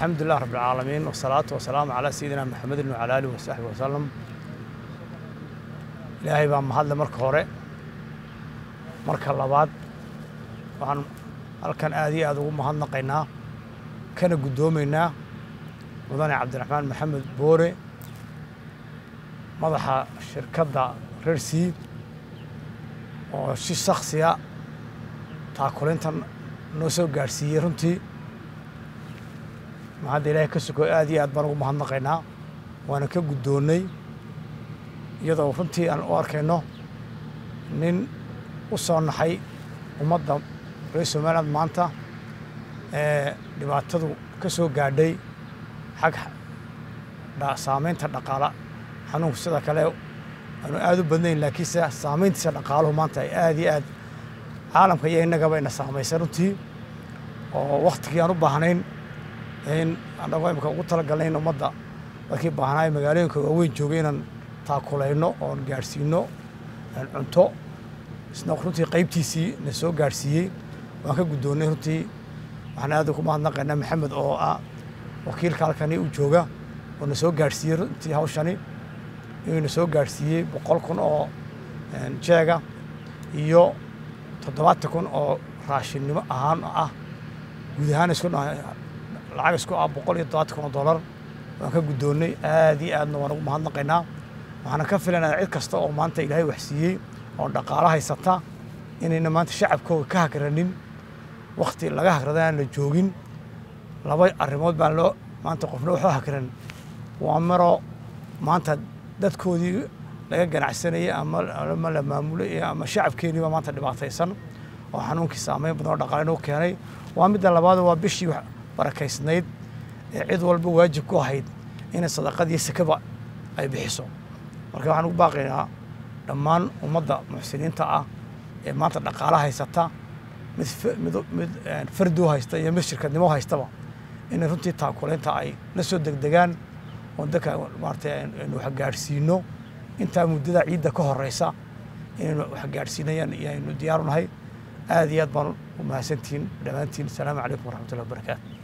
alxamdu lilah rab alcaalamiin wasalaatu wasalaamu calaa sayidina maxamedin wacala aalihi wasaxbi wasalam ilaahay baa mahadle marka hore. Marka labaad waxaan halkan aad iyo aad ugu mahadnaqaynaa kana guddoomaynaa mudane cabdiraxmaan maxamed boore madaxa shirkadda rersea oo si shaksiya taakulintan noo soo gaadhsiiyey runtii mahadda ilaahay ka soko aad iyo aad baan ugu mahadnaqaynaa. Waana ka guddoonnay. Iyadoo runtii aan u arkayno nin u soo naxay ummadda reer somaliland maanta ee dhibaatadu ka soo gaadhay xag saamaynta dhaqaala xanuunku sida kale aanu aad u badnayn laakiinse saamayntiisa dhaqaaluhu maanta ay aad iyo aad caalamka iyo innagaba ina saamaysay runtii. Oo waktigii aan u baahnayn in annagoo imika ugu talagalnay in ummadda dadkii baahnaayo magaalooyinka waaweyn joogay inaan taakulayno oon gaadhsiino cunto isna runtii qaybtiisii na soo gaadhsiiyey waan ka guddoonnay runtii waxaan aad ugu mahadnaqaynaa maxamed oo ah wakiilka halkani u jooga oo na soo gaadhsiiyey runtii hawshani inuu na soo gaadhsiiyey boqol kun oo jeega iyo toddobaatan kun oo raashinnimo ahaan ah guud ahaan isku lacag isku ah boqol iyo toddobaatan kun oo dollar. Waan ka guddoonnay aad iyo aadna waan ugu mahadnaqaynaa waxaana ka filanaya cid kasta oo maanta ilaahay wax siiyey oo dhaqaalo haysata inayna maanta shacabkooga ka hagranin. Wakti laga hagrada aan la joogin. Laba arrimood baan loo maanta qofna waxu hagran. Waa maro maanta dadkoodii laga ganacsanayay ama la maamulay ama shacabkeeniiba maanta dhibaataysan. Oo xanuunkii saameyn badan oo dhaqaale inuu keenay. Waa midda labaad waa bishii barakaysnayd ee cid walba waajib ku ahayd inay sadaqadii sakaba ay bixiso. Marka waxaan ugu baaqaynaa dhammaan ummadda muxsiniinta ah ee maanta dhaqaala haysata mid mid mid fardu haysta iyo mid shirkadnimo haystaba inay runtii taakulaynta ay la soo degdegaan oo dadka maaragtay aynu wax gaadhsiino intaa muddada ciidda ka horeysa inaynu wax gaadhsiinayaan iyo aynu diyaaru nahay aad iyo aad baan u mahadsantihiin dhammaantiin asalaamu calaykum waraxmatullahi wabarakaatu